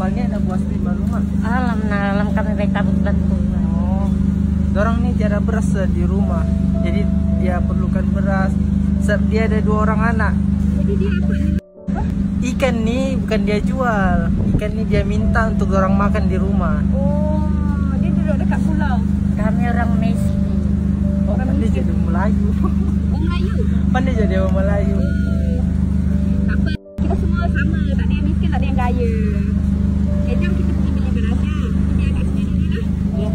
sambalnya ada buat lima rumah. Alam nah alam kami baik takut bantu. Oh, dorang nih tiada beras eh, di rumah, jadi dia perlukan beras. Sebab dia ada dua orang anak. Jadi dia apa? Ikan nih bukan dia jual, ikan nih dia minta untuk orang makan di rumah. Oh, dia duduk dekat pulau. Kami orang miskin. Oh, pandai jadi Melayu. Melayu. Pandai jadi orang Melayu. Kaya. Okay, jom kita pergi beli berasnya. Kita biar kat sini dulu dah. Ya.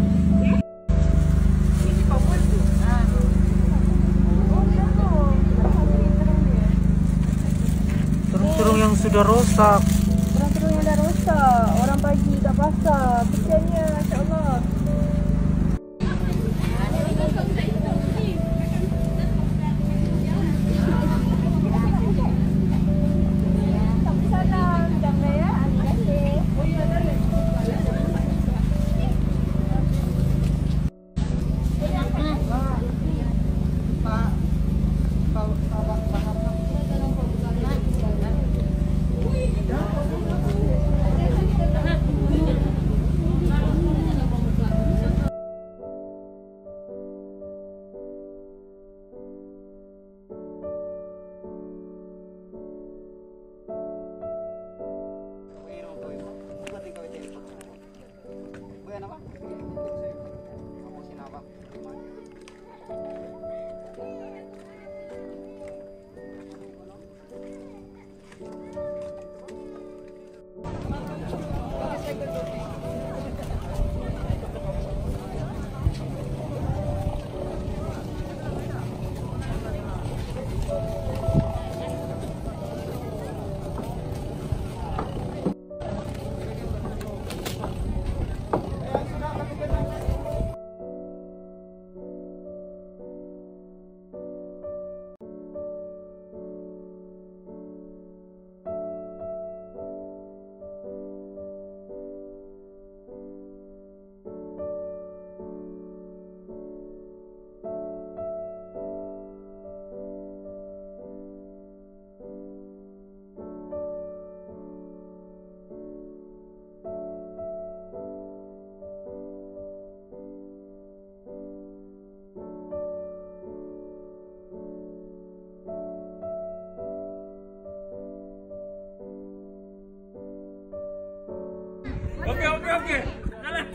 Ini Papua tu. Terung-terung yang sudah rosak. Orang-orang yang dah rosak. Orang pagi kat pasar. Kesiannya,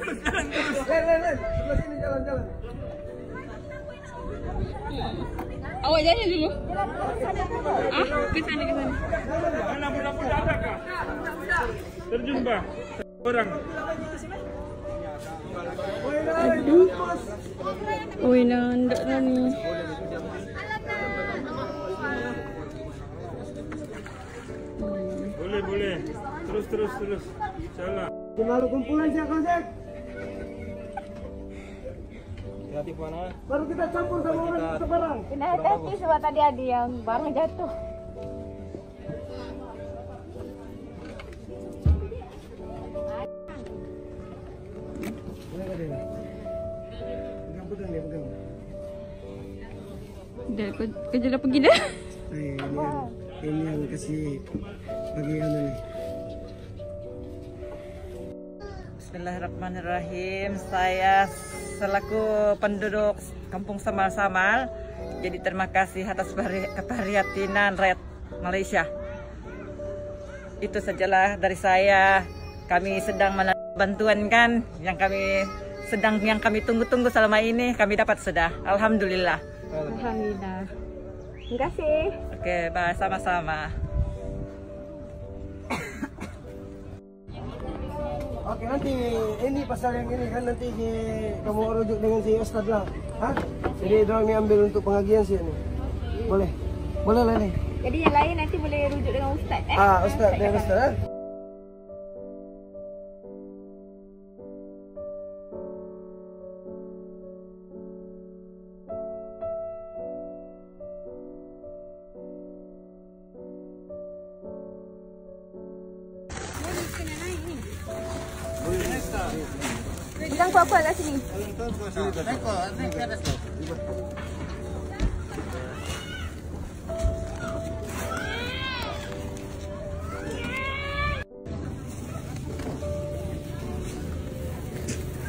Jalan terus jalan terus. Len, len, len. Sebelah sini jalan-jalan. Awak jalan dulu. Ah, ke sana ke sana. Mana budak-budak ada kah? Terjun bah. Orang. Aduh. Oi, nandak dah ni. Boleh boleh. Terus terus terus. Jalan. Kemalu kumpulan siap konsep. Kreatif mana? Baru kita campur sama orang sebarang. Kena hati sebab tadi ada yang barang jatuh. Boleh kau dia? Pegang pegang dia pegang. Dah, kau, kau dah pergi dah. Ini yang, ini yang kasih bagi anu nih. Bismillahirrahmanirrahim. Saya selaku penduduk Kampung Samal-Samal, jadi terima kasih atas keprihatinan Red Malaysia. Itu sajalah dari saya. Kami sedang menerima bantuan kan yang kami sedang yang kami tunggu-tunggu selama ini kami dapat sudah. Alhamdulillah. Alhamdulillah. Terima kasih. Oke, bye sama-sama. Oke nanti ini pasal yang ini kan nanti si, kamu rujuk dengan si Ustad lah, Hah? Jadi dorang ni ambil untuk pengagian sih ini. Boleh, boleh lah ni. Jadi yang lain nanti boleh rujuk dengan ustaz eh. Ah Ustad, dengan Ustad. Ha? Pegang kuat-kuat kat sini.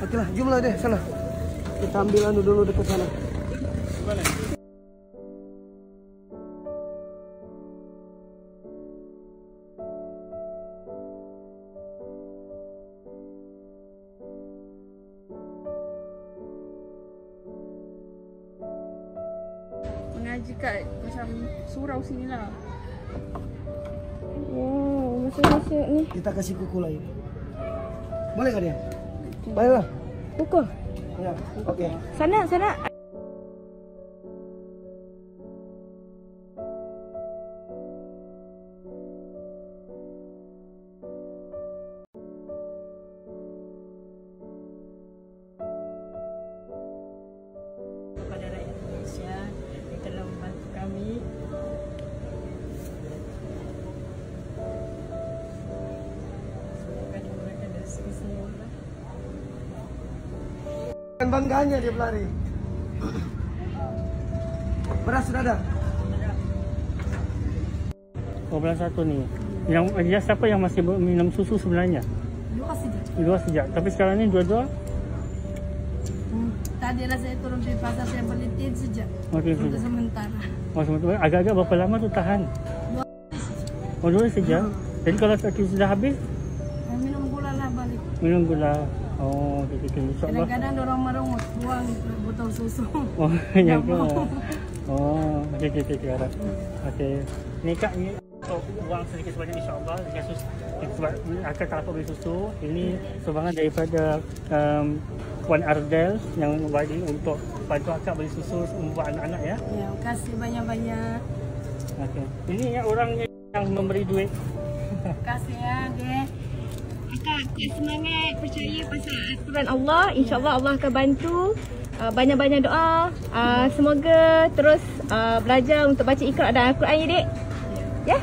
Okeylah, jumlah dia sana. Kita ambil anu dulu dekat sana. Mengaji kat macam surau sini lah. Wow, masuk-masuk ni. Kita kasih kuku lagi. Boleh nggak dia? Baiklah. Pukul. Ya, oke. Sana, sana. Dan bangganya dia pelari. Beras sudah ada? Oh, bulan satu ni. Yang dia siapa yang masih minum susu sebenarnya? Dua saja. Dua sejak. Tapi sekarang ni dua-dua Hmm. Tadi lah saya turun di pasar saya beli tin saja. makin Untuk sejak. sementara. Oh, sementara agak-agak berapa lama tu tahan? Oh, dua sejak. Jadi kalau sudah habis, minum gula lah balik. minum gula. Oh, okey. InsyaAllah. Kadang-kadang dorong merungut buang botol susu. Oh, yang tu. Oh, okey, okey, okey. Okey. Okey. Ni kak, ni untuk wang sedikit sebanyak insyaAllah. Dengan susu. Sebab akan tak apa beli susu. Ini sumbangan daripada um, Puan Ardel yang bagi untuk bantu akak beli susu untuk anak-anak ya. Ya, kasih banyak-banyak. Okey. Ini orang yang memberi duit. Kasih ya, deh. Kuat semangat. Percaya pasal aturan Allah. InsyaAllah Allah akan bantu. Uh, banyak-banyak doa. Uh, semoga terus uh, belajar untuk baca Iqra dan Al-Quran ya, Dek. Ya?